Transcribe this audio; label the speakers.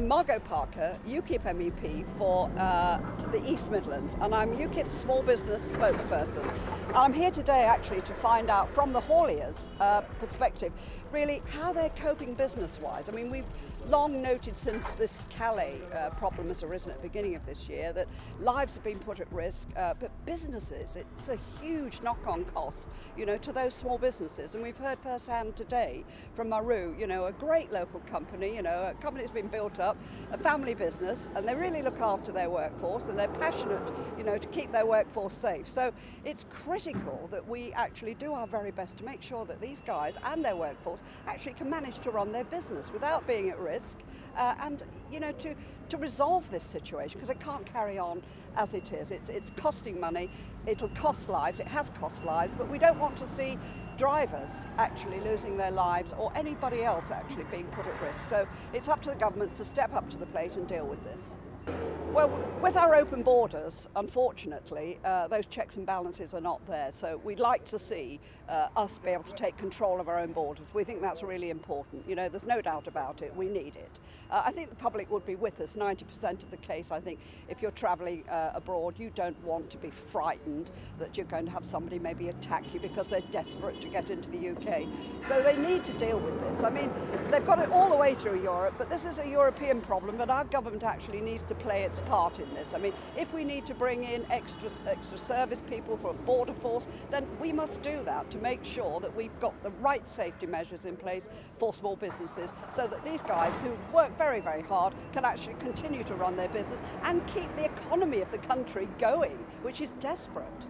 Speaker 1: Margot Parker, UKIP MEP for uh, the East Midlands, and I'm UKIP's small business spokesperson. I'm here today actually to find out from the hauliers' uh, perspective really how they're coping business-wise. I mean, we've long noted since this Calais uh, problem has arisen at the beginning of this year that lives have been put at risk, uh, but businesses, it's a huge knock-on cost, you know, to those small businesses. And we've heard firsthand today from Maru, you know, a great local company, you know, a company that's been built up, a family business, and they really look after their workforce and they're passionate, you know, to keep their workforce safe. So it's critical that we actually do our very best to make sure that these guys and their workforce actually can manage to run their business without being at risk uh, and you know to to resolve this situation because it can't carry on as it is. It's, it's costing money, it'll cost lives, it has cost lives, but we don't want to see drivers actually losing their lives or anybody else actually being put at risk. So it's up to the governments to step up to the plate and deal with this. Well, with our open borders, unfortunately, uh, those checks and balances are not there. So we'd like to see uh, us be able to take control of our own borders. We think that's really important. You know, there's no doubt about it. We need it. Uh, I think the public would be with us 90% of the case. I think if you're travelling uh, abroad, you don't want to be frightened that you're going to have somebody maybe attack you because they're desperate to get into the UK. So they need to deal with this. I mean, they've got it all the way through Europe, but this is a European problem, but our government actually needs to play its part in this. I mean, if we need to bring in extra, extra service people for a border force, then we must do that to make sure that we've got the right safety measures in place for small businesses so that these guys who work very, very hard can actually continue to run their business and keep the economy of the country going, which is desperate.